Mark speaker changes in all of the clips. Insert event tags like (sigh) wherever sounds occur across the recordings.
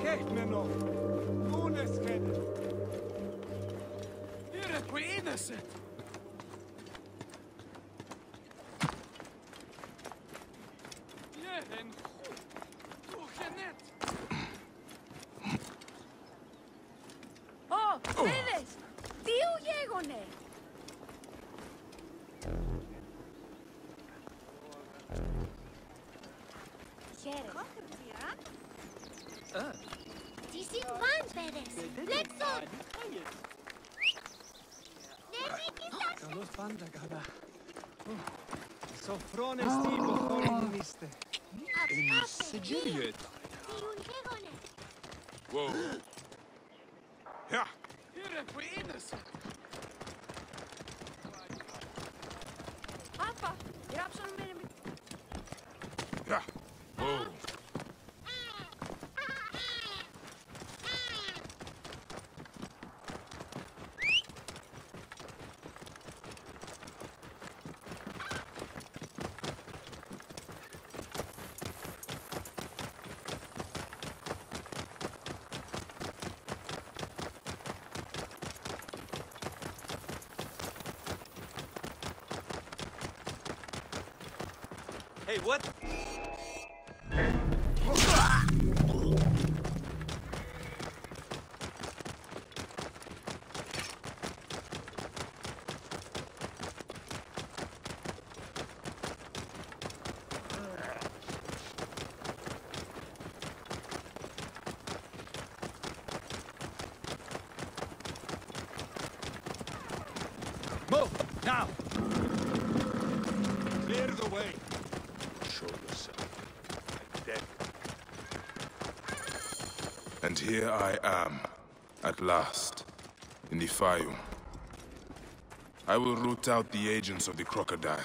Speaker 1: Okay,
Speaker 2: mir noch.
Speaker 3: piękne nowe. Ihre
Speaker 4: Queen ist es.
Speaker 2: soffrone ah.
Speaker 5: Hey, what
Speaker 2: And here I am, at last, in the Fayum. I will root out the agents of the crocodile.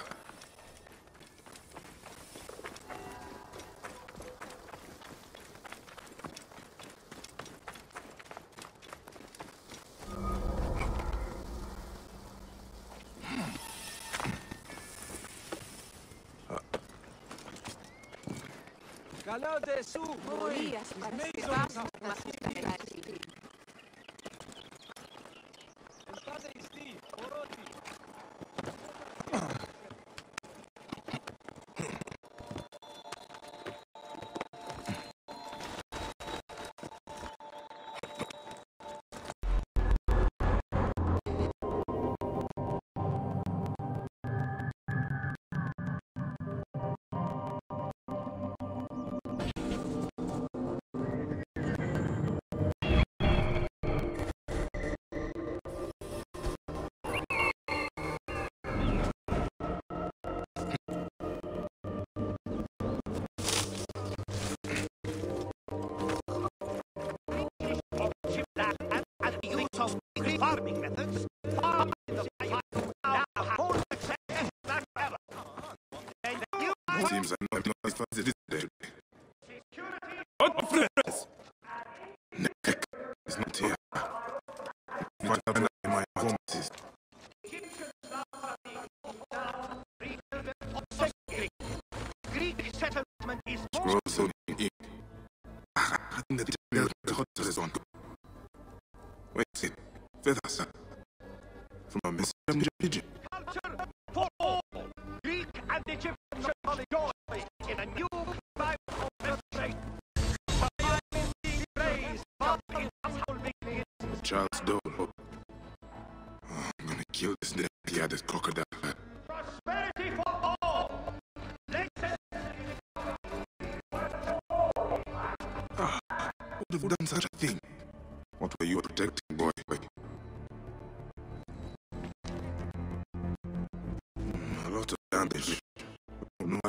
Speaker 5: Calor de su,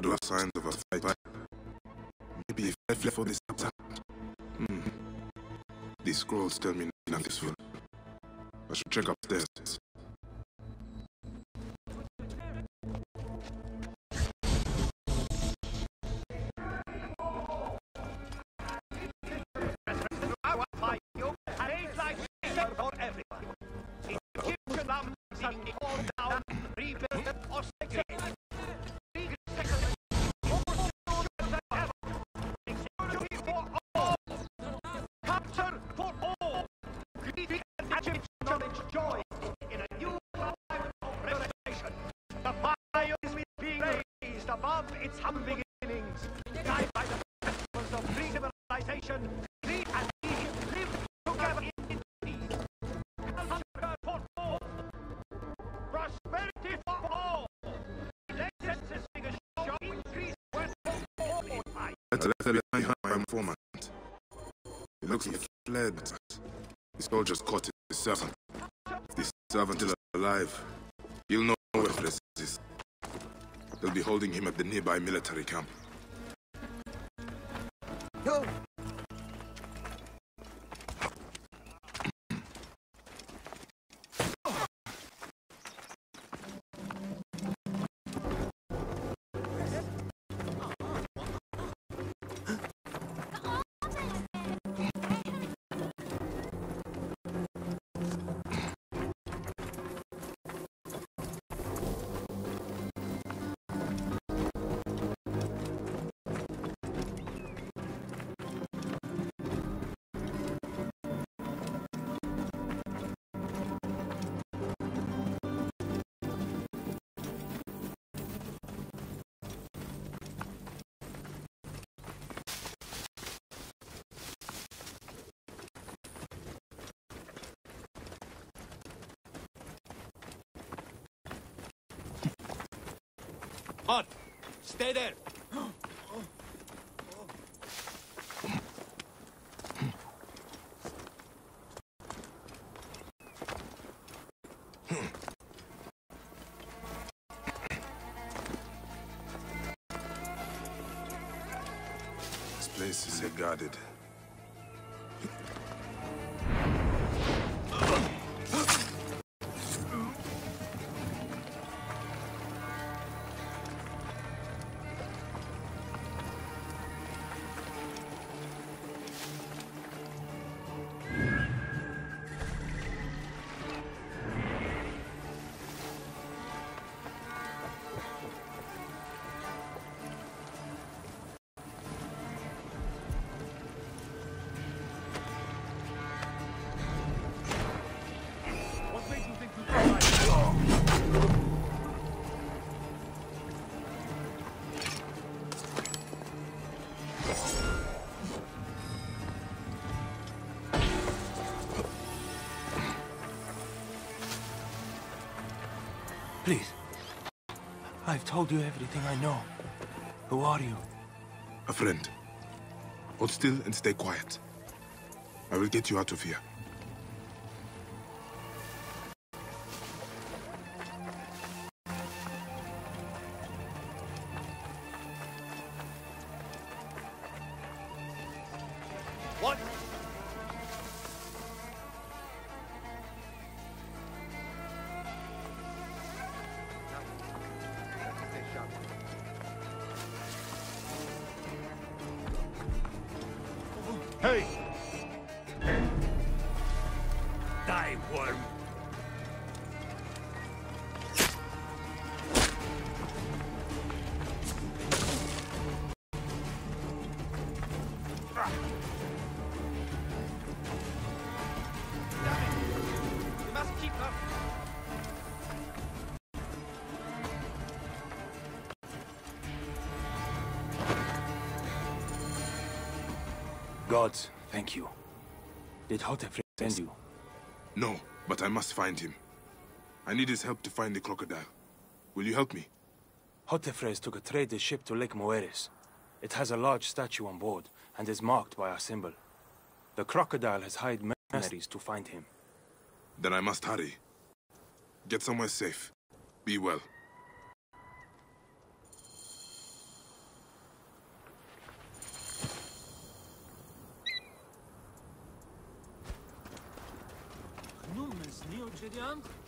Speaker 5: do have
Speaker 2: signs of a fight. Maybe if I flee for this attack. Hmm. The scrolls tell me nothing. I should check upstairs.
Speaker 5: It looks like he fled. The soldiers caught his servant. The servant is alive. He'll know where the is. They'll be holding him at the nearby military camp.
Speaker 4: Halt! Stay there! (gasps) (gasps) Please. I've told you everything I know. Who are you?
Speaker 5: A friend. Hold still and stay quiet. I will get you out of here.
Speaker 4: Gods, thank you. Did Hotep send you?
Speaker 5: No, but I must find him. I need his help to find the crocodile. Will you help me?
Speaker 6: Hotephres took a trader ship to Lake Moeris. It has a large statue on board and is marked by our symbol. The crocodile has hired mercenaries to find him.
Speaker 5: Then I must hurry. Get somewhere safe. Be well.
Speaker 4: Neo-Gedian?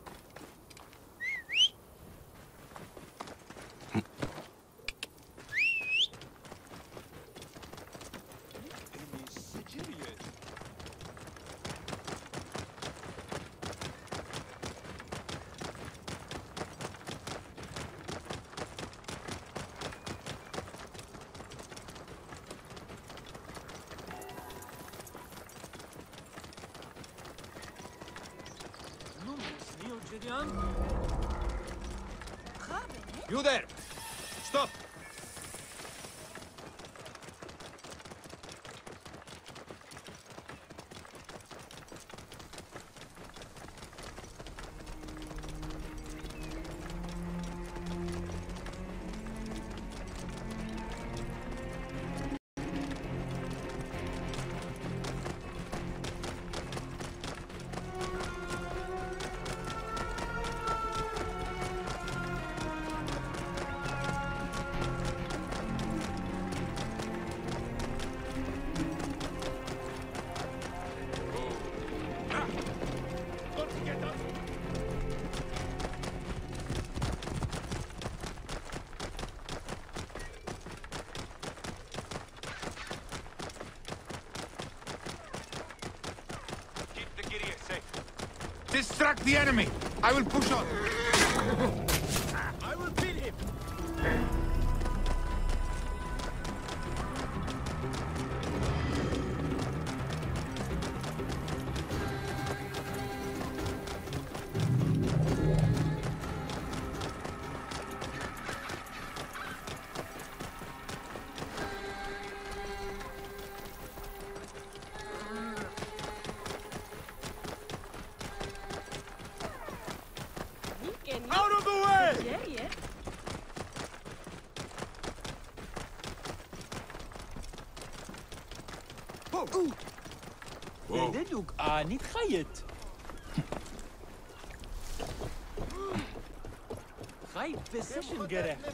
Speaker 4: Neo-Gedian?
Speaker 7: You there! Stop! Distract the enemy! I will push on!
Speaker 8: maar niet Gaiet. Gaiet Precision gerecht.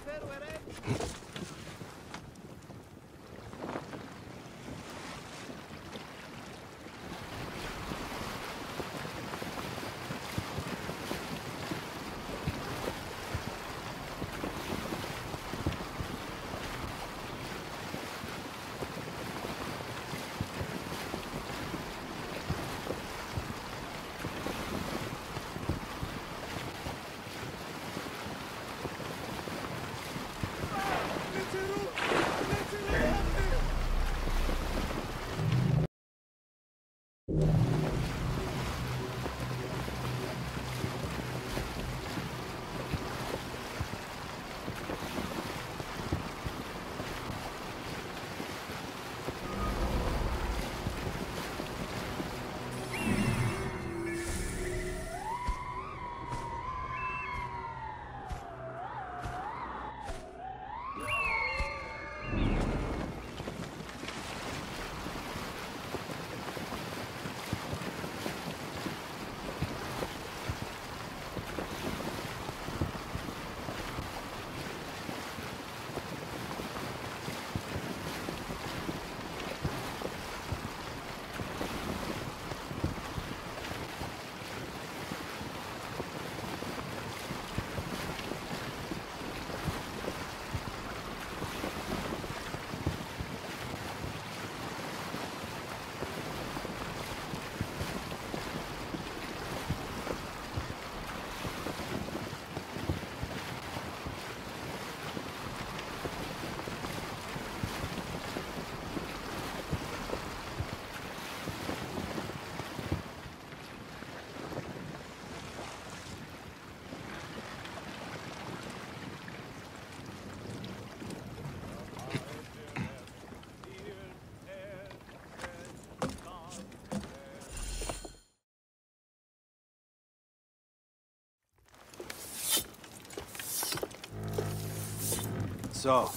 Speaker 9: So,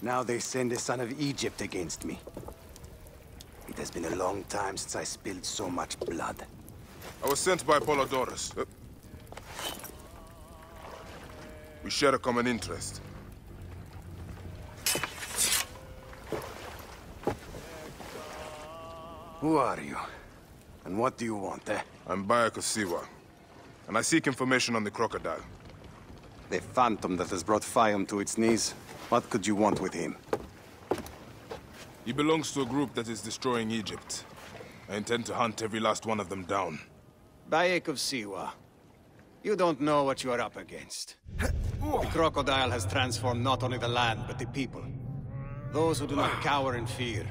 Speaker 9: now they send the son of Egypt against me. It has been a long time since I spilled so much blood.
Speaker 5: I was sent by Apollodorus. Uh, We share a common interest.
Speaker 9: Who are you? And what do you want, eh?
Speaker 5: I'm Bayek Siwa, and I seek information on the crocodile.
Speaker 9: The phantom that has brought Fayum to its knees. What could you want with him?
Speaker 5: He belongs to a group that is destroying Egypt. I intend to hunt every last one of them down.
Speaker 9: Bayek of Siwa. You don't know what you are up against. The crocodile has transformed not only the land, but the people. Those who do not cower in fear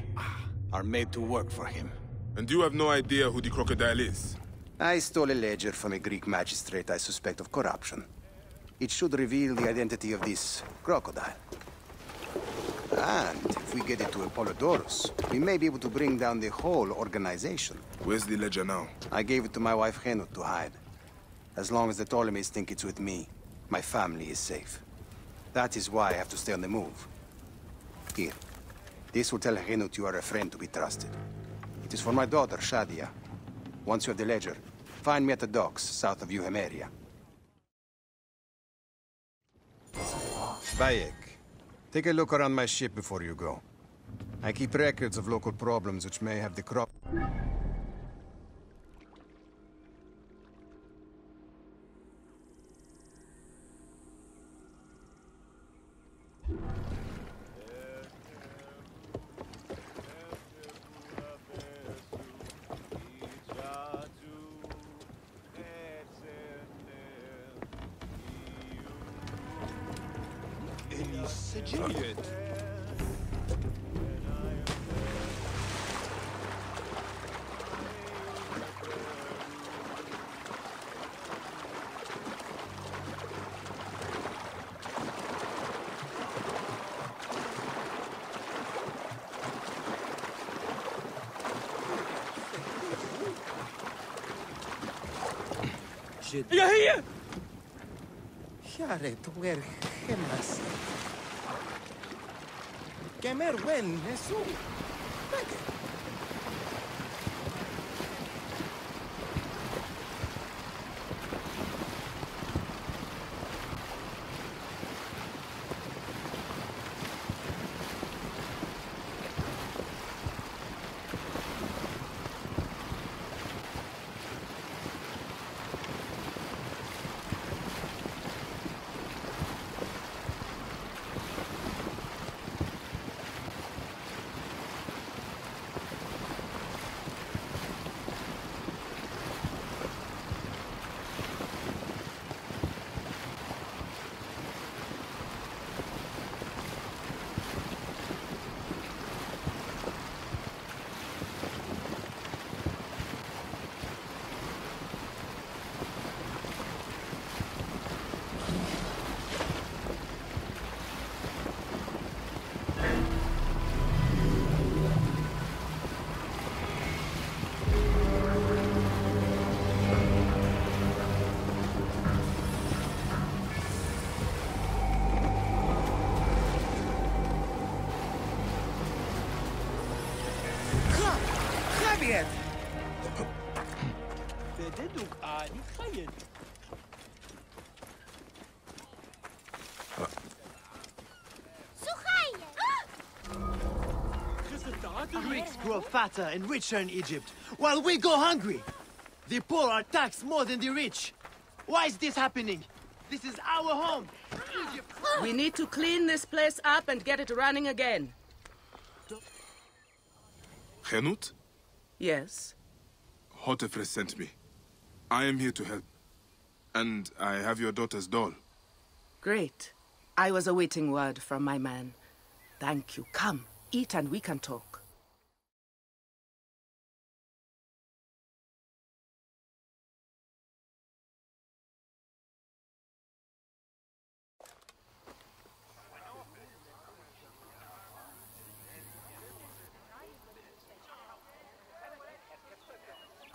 Speaker 9: are made to work for him.
Speaker 5: And you have no idea who the crocodile is?
Speaker 9: I stole a ledger from a Greek magistrate I suspect of corruption. It should reveal the identity of this crocodile. And if we get it to Apollodorus, we may be able to bring down the whole organization.
Speaker 5: Where's the ledger now?
Speaker 9: I gave it to my wife Henut to hide. As long as the Ptolemies think it's with me, my family is safe. That is why I have to stay on the move. Here. This will tell Henut you are a friend to be trusted. It is for my daughter, Shadia. Once you have the ledger, find me at the docks south of Euhemeria. Bayek, take a look around my ship before you go. I keep records of local problems which may have the crop...
Speaker 8: يا هي
Speaker 10: Share tu ver gemas. Kemer wen nesu. Javier! The Greeks grow fatter and richer in Egypt, while we go hungry. The poor are taxed more than the rich. Why is this happening? This is our home, Egypt.
Speaker 11: We need to clean this place up and get it running again.
Speaker 5: Henut?
Speaker 11: Yes.
Speaker 5: Hotephres sent me. I am here to help. And I have your daughter's doll.
Speaker 11: Great. I was awaiting word from my man. Thank you. Come, eat and we can talk.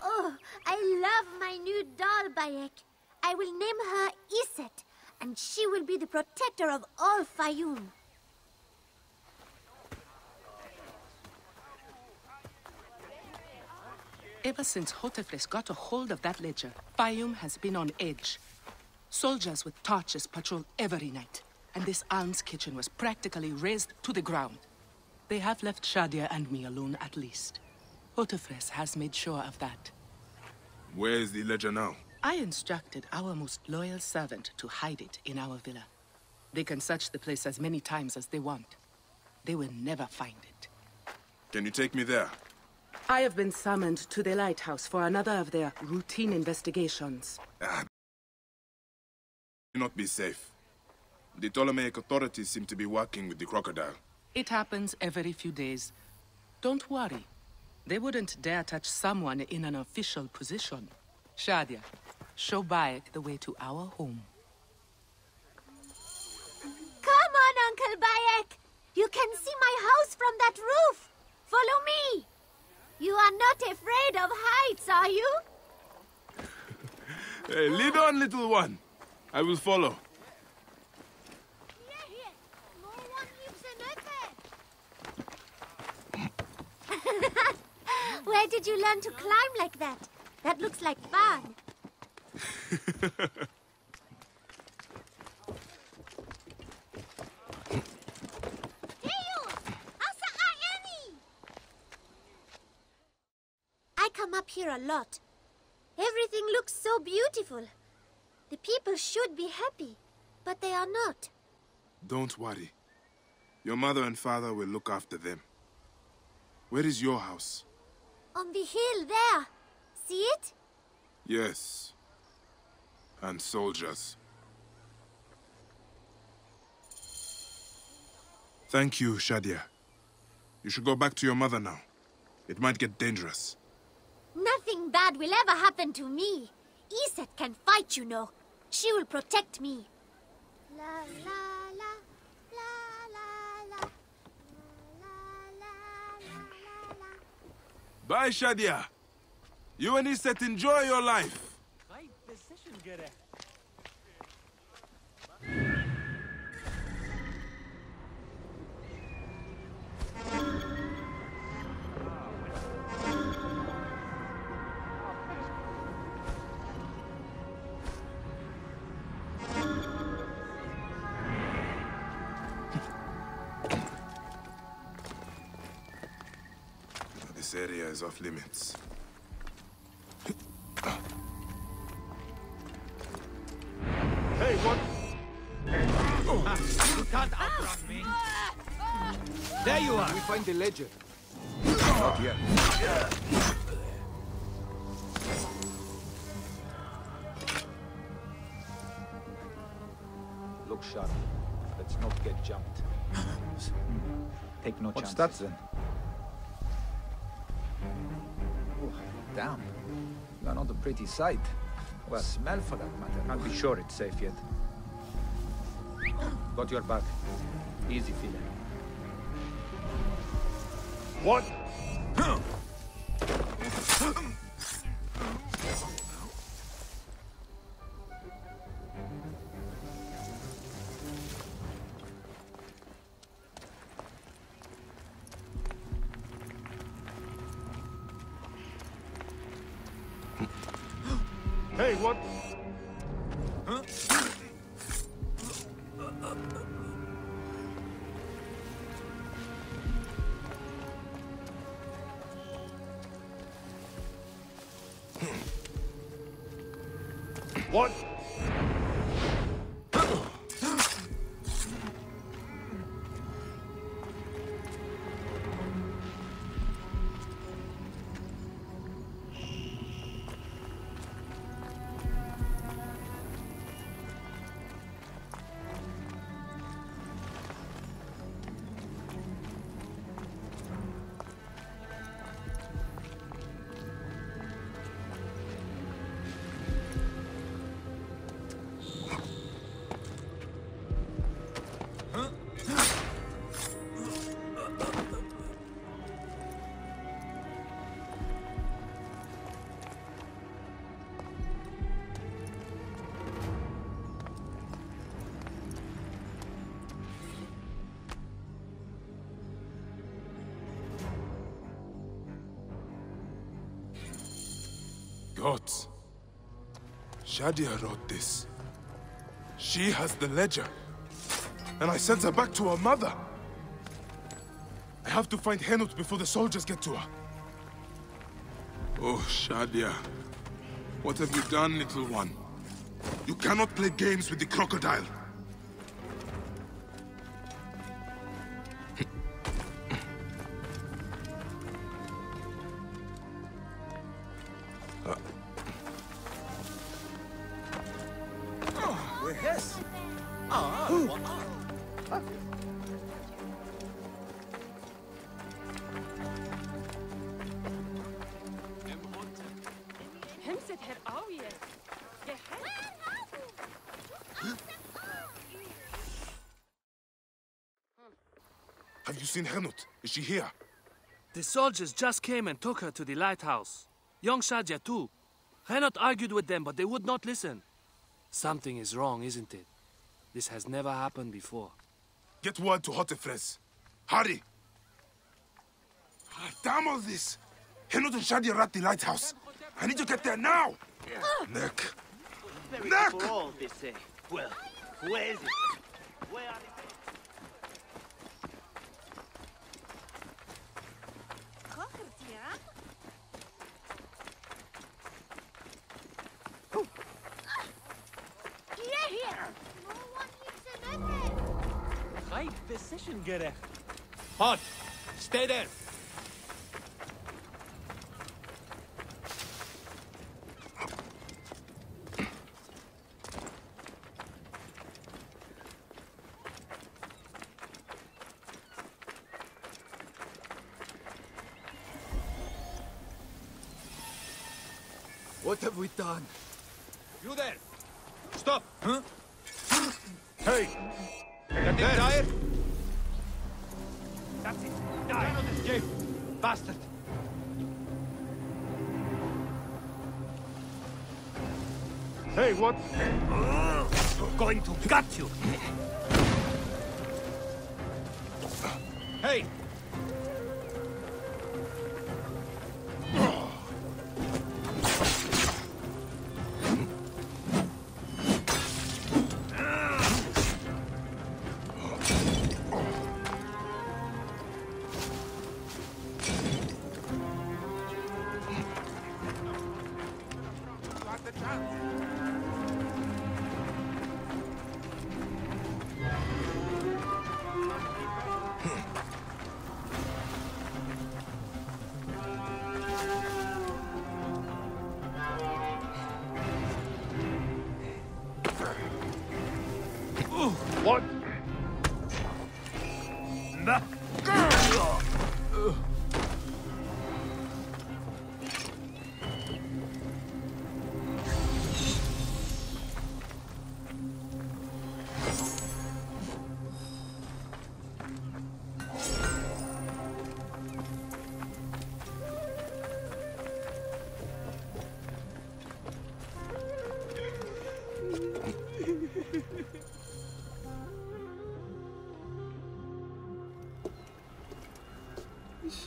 Speaker 2: Oh, I love my new Bayek. I will name her Iset, and she will be the protector of all Fayoum.
Speaker 11: Ever since Hotephres got a hold of that ledger, Fayum has been on edge. Soldiers with torches patrol every night, and this alms kitchen was practically razed to the ground. They have left Shadia and me alone at least. Hotephres has made sure of that.
Speaker 5: Where is the ledger now?
Speaker 11: I instructed our most loyal servant to hide it in our villa. They can search the place as many times as they want. They will never find it.
Speaker 5: Can you take me there?
Speaker 11: I have been summoned to the lighthouse for another of their routine investigations.
Speaker 5: Ah. Not be safe. The Ptolemaic authorities seem to be working with the crocodile.
Speaker 11: It happens every few days. Don't worry. They wouldn't dare touch someone in an official position. Shadia, show Bayek the way to our home.
Speaker 2: Come on, Uncle Bayek. You can see my house from that roof. Follow me. You are not afraid of heights, are you? (laughs)
Speaker 5: Hey, lead on, little one. I will follow. (laughs)
Speaker 2: Where did you learn to climb like that? That looks like fun. (laughs) I come up here a lot. Everything looks so beautiful. The people should be happy, but they are not.
Speaker 5: Don't worry. Your mother and father will look after them. Where is your house?
Speaker 2: On the hill there. See it?
Speaker 5: Yes. And soldiers. Thank you, Shadia. You should go back to your mother now. It might get dangerous.
Speaker 2: Nothing bad will ever happen to me. Iset can fight, you know. She will protect me. La la la, la la la,
Speaker 5: Bye, Shadia. You and Iset enjoy your life.
Speaker 8: Right.
Speaker 5: This area is off limits.
Speaker 7: The ledger. Not yet.
Speaker 12: Look sharp. Let's not get jumped. (laughs) Take no
Speaker 7: What's
Speaker 12: chances.
Speaker 7: that then?
Speaker 12: Oh, damn. You are not a pretty sight. Well, smell for that matter. Can't be sure it's safe yet. (clears throat) Got your back. Easy, feeling.
Speaker 13: What?
Speaker 5: Shadia wrote this. She has the ledger. And I sent her back to her mother. I have to find Henut before the soldiers get to her. Oh, Shadia. What have you done, little one? You cannot play games with the crocodile. Have you seen Henut? Is she here?
Speaker 14: The soldiers just came and took her to the lighthouse. Young Shadia too. Henut argued with them, but they would not listen. Something is wrong, isn't it? This has never happened before.
Speaker 5: Get word to Hotephres. Hurry! Ah, damn all this! Henut and Shadia are at the lighthouse. I need to get there now! Neck.
Speaker 10: Very
Speaker 5: Neck!
Speaker 10: all, they say. Well, where is it? Where are they?
Speaker 8: right decision, Gerek.
Speaker 13: Hot! Stay there!
Speaker 12: What have we done?
Speaker 7: You there! Stop!
Speaker 12: Huh?
Speaker 7: hey! That there, tired?
Speaker 13: That's it. Die. Cannot escape. Bastard.
Speaker 7: Hey, what?
Speaker 13: Going to gut you.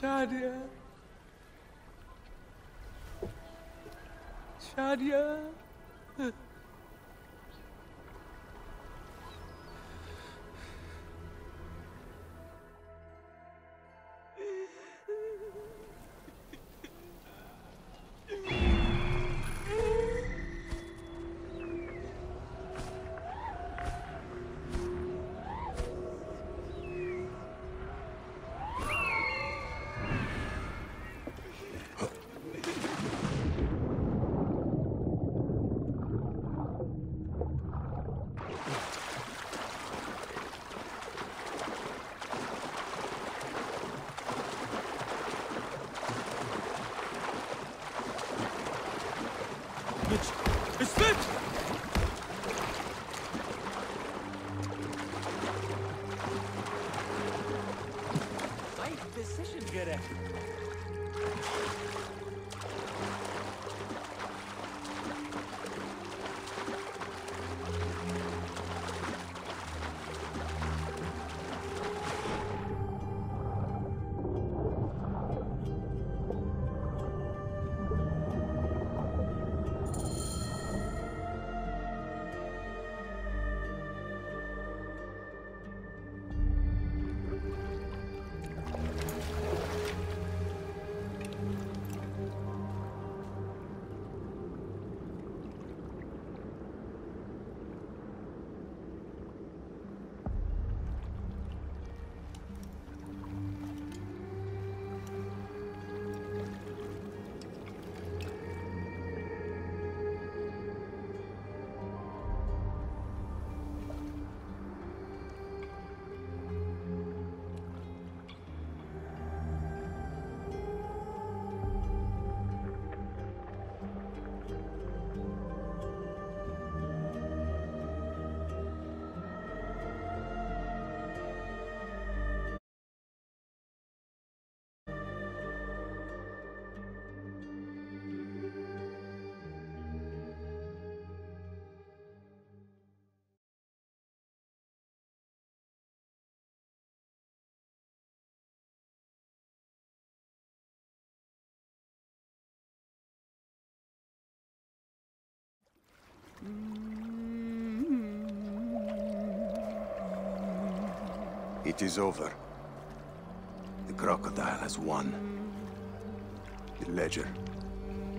Speaker 4: Shadia. Shadia.
Speaker 9: It is over. The crocodile has won. The ledger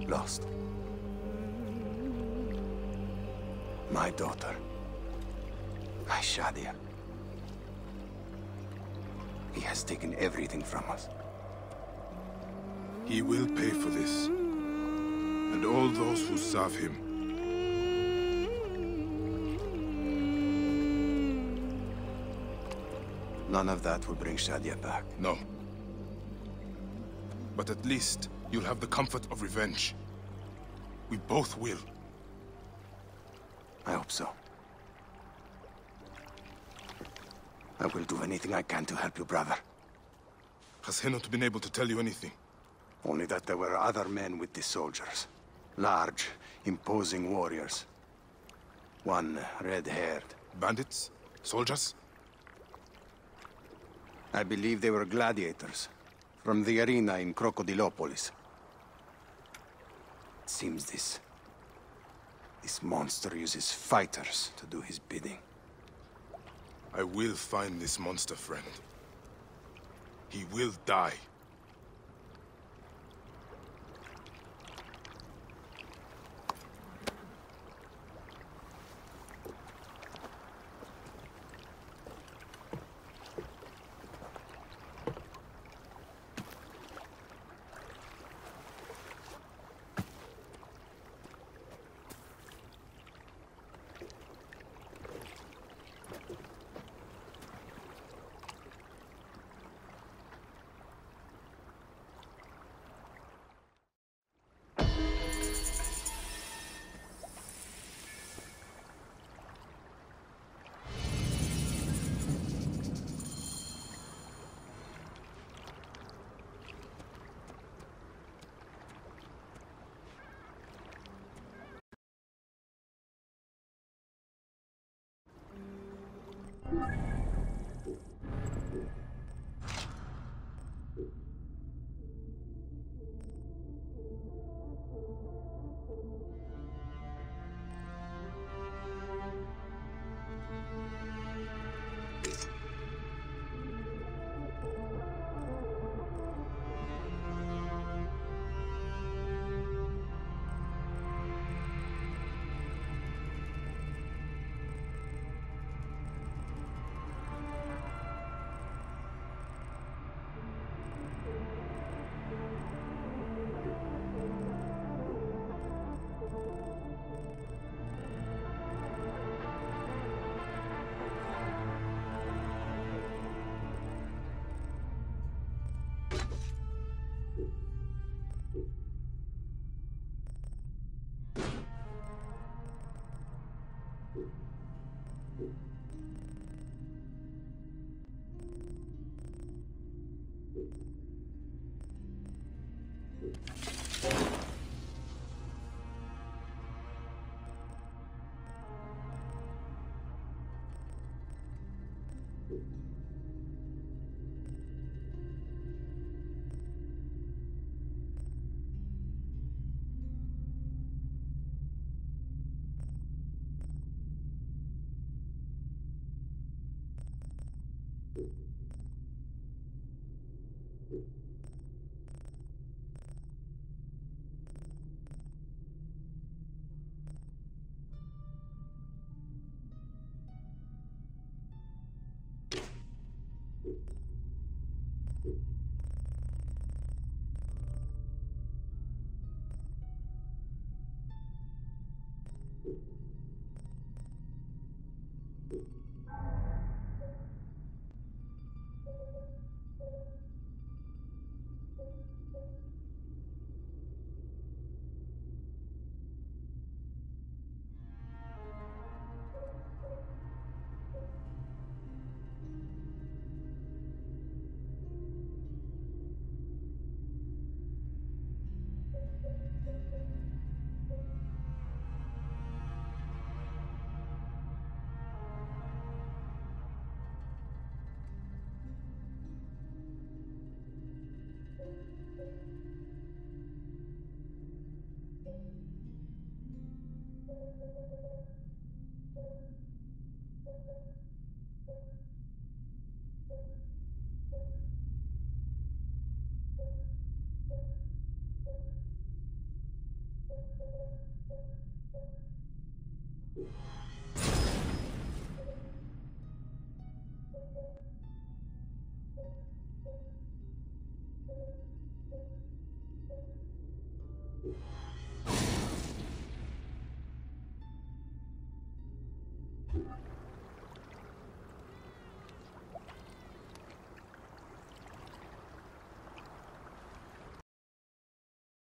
Speaker 9: lost. My daughter. My Shadia. He has taken everything from us.
Speaker 5: He will pay for this. And all those who serve him.
Speaker 9: None of that will bring Shadia back.
Speaker 5: No. But at least you'll have the comfort of revenge. We both will.
Speaker 9: I hope so. I will do anything I can to help you, brother.
Speaker 5: Has he not been able to tell you anything?
Speaker 9: Only that there were other men with the soldiers. Large, imposing warriors. One red-haired.
Speaker 5: Bandits? Soldiers?
Speaker 9: I believe they were gladiators. From the arena in Crocodilopolis. It seems this... This monster uses fighters to do his bidding.
Speaker 5: I will find this monster, friend. He will die.
Speaker 15: You